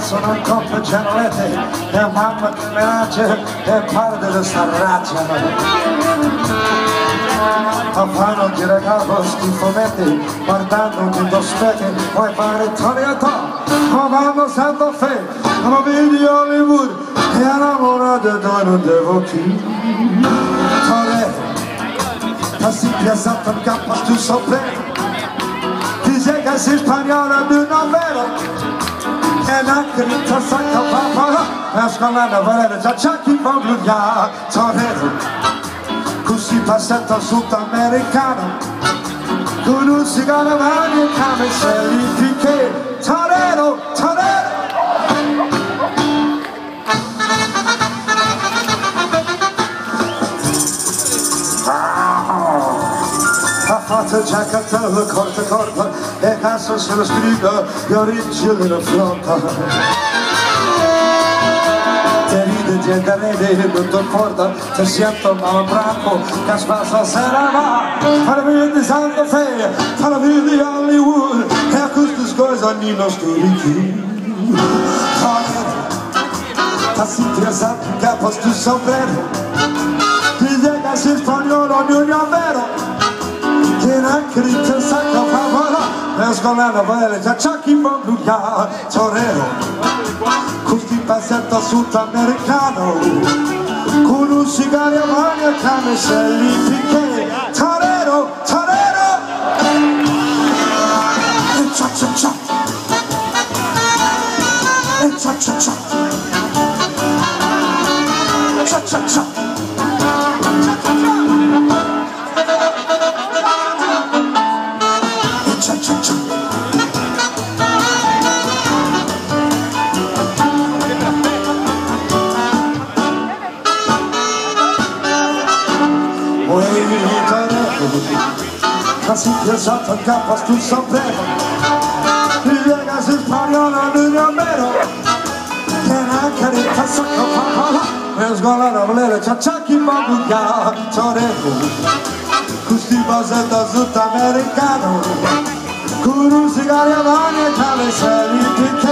sono un coppia genolete e mamma che menaccia e parte di sta razza a fanno gira capo schifometti guardando che lo specchio ma santo fe ma vedi Hollywood e innamorato e non devo più Togliato Así piazzato il capo tu sopra Dice che sei spagnolo di vero 애나그리터 싹다파파 에스컬라나 바레르자 자키 먹루냐 터레르 90% sud americano con un sigaro americano e se li picchetta fatto già cartello corta corta. E adesso se lo scrivo gli origini la fronta te ride gente rede non ti importa te siento mal branco che spasa sera va farmi di Santa Fe farmi di Hollywood e queste cose non sturichi Casi triasat capas tu sombrero Dice che sei spagnolo non è vero Cristo nakryte zakopawala Bezgonana weledzia czaki bobluja Torero questi pasetta sudamericano Con un sigaro a mano Cane selli picche Torero, torero. E cia cia cia E cia cia cia Cia cia cia Casi piazzata il capo sul sombrero Mi lega si spagnolo di Romero Che neanche di casacco fa E sgolana volere c'è c'è chi va buia Torero Questi basetta sudamericano Con un sigaro a mani e camiselli Perché